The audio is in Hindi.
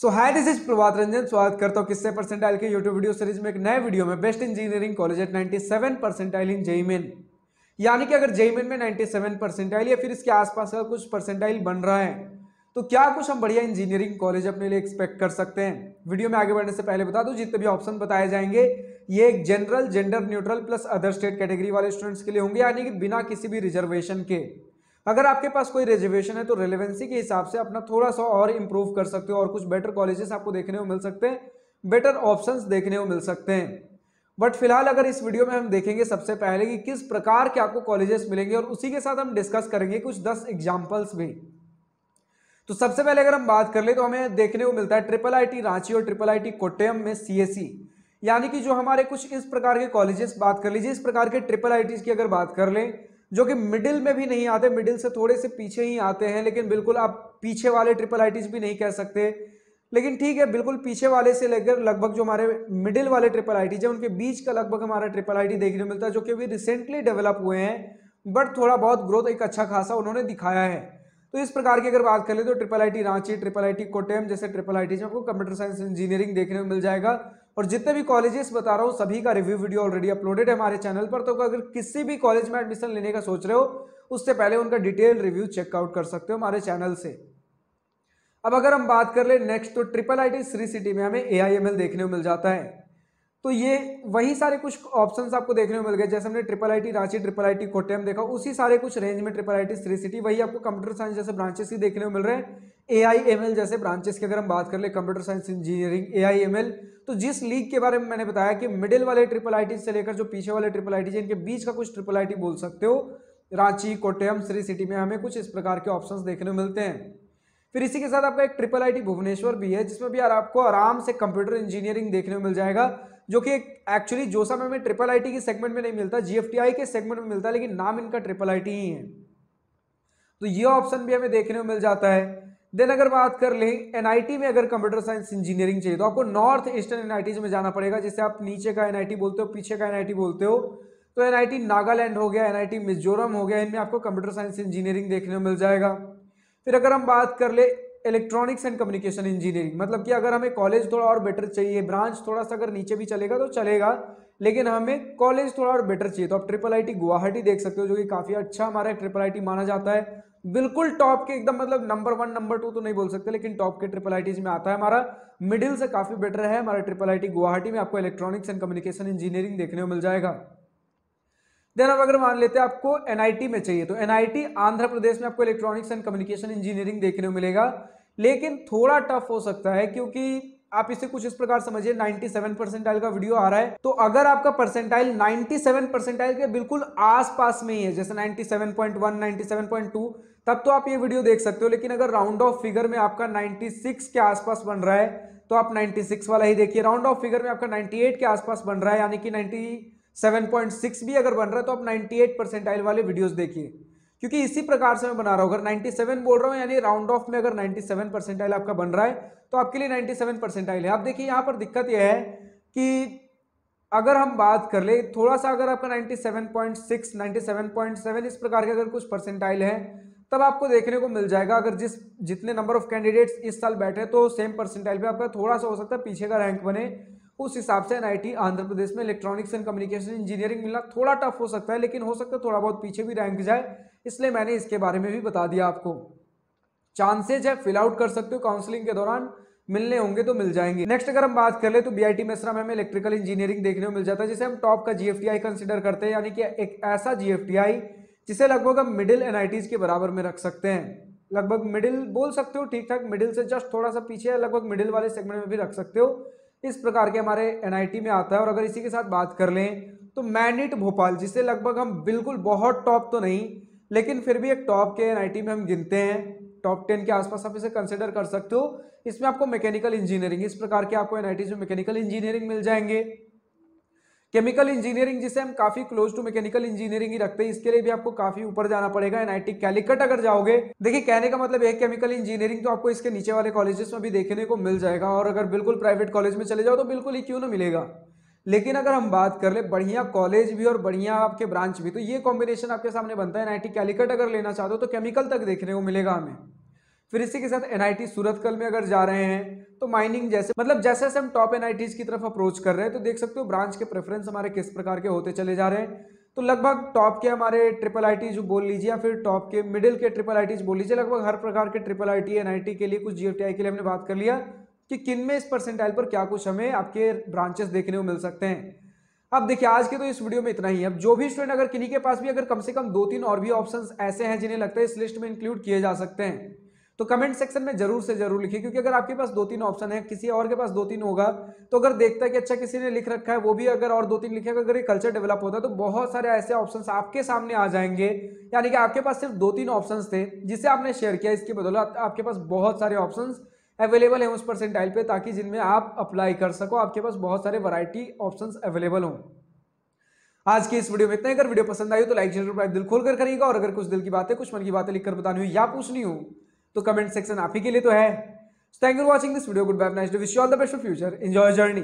So hi this is Prabhat Ranjan स्वागत करता हूँ किससे? परसेंटाइल के यूट्यूब वीडियो सीरीज़ में एक नए वीडियो में best engineering college at 97 percentile in JEE Main यानी कि अगर जेईमेन में 97 परसेंटाइल या फिर इसके आसपास का कुछ परसेंटाइल बन रहा है तो क्या कुछ हम बढ़िया इंजीनियरिंग कॉलेज अपने लिए एक्सपेक्ट कर सकते हैं? वीडियो में आगे बढ़ने से पहले बता दूँ, जितने भी ऑप्शन बताए जाएँगे, ये एक general gender neutral plus other state category वाले स्टूडेंट्स के लिए होंगे, यानी कि बिना किसी भी रिजर्वेशन के। अगर आपके पास कोई रिजर्वेशन है तो रिलेवेंसी के हिसाब से अपना थोड़ा सा और इम्प्रूव कर सकते हो और कुछ बेटर कॉलेजेस आपको देखने को मिल सकते हैं बेटर ऑप्शंस देखने को मिल सकते हैं। बट फ़िलहाल अगर इस वीडियो में हम देखेंगे सबसे पहले कि किस प्रकार के आपको कॉलेजेस मिलेंगे और उसी के साथ हम डिस्कस करेंगे कुछ दस एग्जाम्पल्स भी। तो सबसे पहले अगर हम बात कर ले तो हमें देखने को मिलता है ट्रिपल आईटी रांची और ट्रिपल आईटी कोट्टयम में सीएससी यानी कि जो हमारे कुछ इस प्रकार के कॉलेजेस बात कर लीजिए, इस प्रकार के ट्रिपल आई की अगर बात कर लें जो कि मिडिल में भी नहीं आते मिडिल से थोड़े से पीछे ही आते हैं, लेकिन बिल्कुल आप पीछे वाले ट्रिपल आई भी नहीं कह सकते। लेकिन ठीक है, बिल्कुल पीछे वाले से लेकर लगभग जो हमारे मिडिल वाले ट्रिपल आई है, उनके बीच का लगभग हमारा ट्रिपल आईटी देखने को मिलता है, जो कि अभी रिसेंटली डेवलप हुए हैं बट थोड़ा बहुत ग्रोथ एक अच्छा खासा उन्होंने दिखाया है। तो इस प्रकार की अगर बात कर ले तो triple IT Ranchi triple I Kottayam जैसे ट्रिपल आई में आपको कंप्यूटर साइंस इंजीनियरिंग देखने को मिल जाएगा। और जितने भी कॉलेजेस बता रहा हूँ, सभी का रिव्यू वीडियो ऑलरेडी अपलोडेड है हमारे चैनल पर। तो अगर किसी भी कॉलेज में एडमिशन लेने का सोच रहे हो, उससे पहले उनका डिटेल रिव्यू चेकआउट कर सकते हो हमारे चैनल से। अब अगर हम बात कर ले नेक्स्ट तो ट्रिपल आई टी सिटी में हमें एआईएमएल देखने को मिल जाता है। तो ये वही सारे कुछ ऑप्शंस आपको देखने को मिल गए। जैसे हमने triple IT Ranchi triple IT Kottayam देखा, उसी सारे कुछ रेंज में ट्रिपल आईटी थ्री सिटी वही आपको कंप्यूटर साइंस जैसे ब्रांचेस ही देखने को मिल रहे हैं। ए आई एम एल जैसे ब्रांचेस की अगर हम बात कर ले computer science engineering A I M L तो जिस लीग के बारे में मैंने बताया कि मिडिल वाले ट्रिपल आईटी से लेकर जो पीछे वाले ट्रिपल आई इनके बीच का कुछ ट्रिपल आईटी बोल सकते हो, रांची कोटेम श्री सिटी में हमें कुछ इस प्रकार के ऑप्शन देखने को मिलते हैं। फिर इसी के साथ आपका एक ट्रिपल आईटी भुवनेश्वर भी है, जिसमें भी यार आपको आराम से कंप्यूटर इंजीनियरिंग देखने को मिल जाएगा, जो कि एक्चुअली जोसा में हमें ट्रिपल आईटी के सेगमेंट में नहीं मिलता जीएफटीआई के सेगमेंट में मिलता है लेकिन नाम इनका ट्रिपल आईटी ही है। तो ये ऑप्शन भी हमें देखने को मिल जाता है। देन अगर बात कर लें एनआईटी में अगर कंप्यूटर साइंस इंजीनियरिंग चाहिए तो आपको नॉर्थ ईस्टर्न एनआईटी में जाना पड़ेगा, जिसे आप नीचे का एनआईटी बोलते हो, पीछे का एनआईटी बोलते हो। तो एनआईटी नागालैंड हो गया एनआईटी मिजोरम हो गया, इनमें आपको कंप्यूटर साइंस इंजीनियरिंग देखने को मिल जाएगा। फिर अगर हम बात कर ले इलेक्ट्रॉनिक्स एंड कम्युनिकेशन इंजीनियरिंग मतलब कि अगर हमें कॉलेज थोड़ा और बेटर चाहिए ब्रांच थोड़ा सा अगर नीचे भी चलेगा तो चलेगा, लेकिन हमें कॉलेज थोड़ा और बेटर चाहिए। तो आप ट्रिपल आईटी गुवाहाटी देख सकते हो, जो कि काफ़ी अच्छा हमारा ट्रिपल आईटी माना जाता है। बिल्कुल टॉप के एकदम मतलब नंबर वन नंबर टू तो नहीं बोल सकते, लेकिन टॉप के ट्रिपल आई में आता है हमारा। मिडिल से काफ़ी बेटर है हमारा ट्रिपल आई गुवाहाटी में आपको इलेक्ट्रॉनिक्स एंड कम्युनिकेशन इंजीनियरिंग देखने को मिल जाएगा। देन अब अगर मान लेते हैं आपको एनआईटी में चाहिए तो एनआईटी आंध्र प्रदेश में आपको इलेक्ट्रॉनिक्स एंड कम्युनिकेशन इंजीनियरिंग देखने को मिलेगा। लेकिन थोड़ा टफ हो सकता है क्योंकि आप इसे कुछ इस प्रकार समझिए 97 परसेंटाइल का वीडियो आ रहा है। तो अगर आपका परसेंटाइल 97 परसेंटाइल के बिल्कुल आसपास में ही है, जैसे 97.1 97.2 तब तो आप ये वीडियो देख सकते हो। लेकिन अगर राउंड ऑफ़ फिगर में आपका 96 के आसपास बन रहा है तो आप 96 वाला ही देखिए। राउंड ऑफ़ फिगर में आपका 98 के आसपास बन रहा है, यानी कि 97.6 भी अगर बन रहा है तो आप 98 परसेंटाइल वाले वीडियोस देखिए। क्योंकि इसी प्रकार से मैं बना रहा हूँ। अगर 97 बोल रहा हूँ, यानी राउंड ऑफ़ में अगर 97 परसेंटाइल आपका बन रहा है तो आपके लिए 97 परसेंटाइल है। आप देखिए, यहाँ पर दिक्कत यह है कि अगर हम बात कर ले, थोड़ा सा अगर आपका 97.6 97.7 इस प्रकार के अगर कुछ परसेंटाइल है, तब आपको देखने को मिल जाएगा। अगर जिस, जितने नंबर ऑफ़ कैंडिडेट्स इस साल बैठे तो सेम परसेंटाइल पे आपका थोड़ा सा हो सकता है पीछे का रैंक बने। उस हिसाब से एनआईटी आंध्र प्रदेश में इलेक्ट्रॉनिक्स एंड कम्युनिकेशन इंजीनियरिंग मिलना थोड़ा टफ हो सकता है, लेकिन हो सकता है थोड़ा बहुत पीछे भी रैंक जाए, इसलिए मैंने इसके बारे में भी बता दिया आपको। चांसेज है फिल आउट कर सकते हो काउंसलिंग के दौरान मिलने होंगे तो मिल जाएँगे। नेक्स्ट अगर हम बात कर ले तो बीआईटी मेसरा में हमें इलेक्ट्रिकल इंजीनियरिंग देखने को मिल जाता है, जिसे हम टॉप का जीएफटीआई कंसिडर करते हैं, यानी कि एक ऐसा जीएफटीआई जिसे लगभग हम मिडिल एनआईटीज के बराबर में रख सकते हैं। लगभग मिडिल बोल सकते हो ठीक ठाक मिडिल से जस्ट थोड़ा सा पीछे लगभग मिडिल वाले सेगमेंट में भी रख सकते हो। इस प्रकार के हमारे एनआईटी में आता है और अगर इसी के साथ बात कर लें तो मैनिट भोपाल जिसे लगभग हम बिल्कुल बहुत टॉप तो नहीं, लेकिन फिर भी एक टॉप के एनआईटी में हम गिनते हैं। टॉप टेन के आसपास आप इसे कंसिडर कर सकते हो। इसमें आपको मैकेनिकल इंजीनियरिंग इस प्रकार के आपको एनआईटी में मैकेनिकल इंजीनियरिंग मिल जाएँगे। केमिकल इंजीनियरिंग जिसे हम काफ़ी क्लोज टू मैकेनिकल इंजीनियरिंग ही रखते हैं, इसके लिए भी आपको काफ़ी ऊपर जाना पड़ेगा एनआईटी कैलिकट अगर जाओगे। देखिए, कहने का मतलब है केमिकल इंजीनियरिंग तो आपको इसके नीचे वाले कॉलेजेस में भी देखने को मिल जाएगा और अगर बिल्कुल प्राइवेट कॉलेज में चले जाओ तो बिल्कुल ही क्यों ना मिलेगा। लेकिन अगर हम बात कर ले, बढ़िया कॉलेज भी और बढ़िया आपके ब्रांच भी तो ये कॉम्बिनेशन आपके सामने बनता है एनआईटी कैलिकट अगर लेना चाहते हो तो केमिकल तक देखने को मिलेगा हमें। फिर इसी के साथ एनआईटी सूरतकल में अगर जा रहे हैं तो माइनिंग जैसे मतलब जैसे जैसे हम टॉप एनआईटीज की तरफ़ अप्रोच कर रहे हैं तो देख सकते हो ब्रांच के प्रेफरेंस हमारे किस प्रकार के होते चले जा रहे हैं। तो लगभग टॉप के हमारे ट्रिपल आईटी जो बोल लीजिए या फिर टॉप के मिडिल के ट्रिपल आई बोल लीजिए, लगभग हर प्रकार के ट्रिपल आई टी के लिए कुछ जी के लिए हमने बात कर लिया कि किन में इस परसेंटाइल पर क्या कुछ हमें आपके ब्रांचेस देखने को मिल सकते हैं। अब देखिए, आज के तो इस वीडियो में इतना ही अब जो भी स्टूडेंट अगर किन्हीं के पास भी अगर कम से कम दो तीन और भी ऑप्शंस ऐसे हैं जिन्हें लगता है इस लिस्ट में इंक्लूड किए जा सकते हैं। तो कमेंट सेक्शन में ज़रूर से ज़रूर लिखिए, क्योंकि अगर आपके पास दो तीन ऑप्शन है, किसी और के पास दो तीन होगा तो अगर देखता है कि अच्छा किसी ने लिख रखा है, वो भी अगर और दो तीन लिखेगा अगर ये कल्चर डेवलप होता है तो बहुत सारे ऐसे ऑप्शंस आपके सामने आ जाएँगे। यानी कि आपके पास सिर्फ़ दो तीन ऑप्शन थे, जिसे आपने शेयर किया, इसकी बदौलत आपके पास बहुत सारे ऑप्शन अवेलेबल है उस परसेंटाइल पे, ताकि जिनमें आप अप्लाई कर सको, आपके पास बहुत सारे वराइटी ऑप्शंस अवेलेबल हों। आज की इस वीडियो में इतना अगर वीडियो पसंद आई तो लाइक शेयर दिल खोल कर करिएगा, और अगर कुछ दिल की बातें, कुछ मन की बातें लिखकर बतानी हो या पूछनी हो तो कमेंट सेक्शन आप ही के लिए तो है। Thank you for watching this video good bye nice to wish all the best for future enjoy journey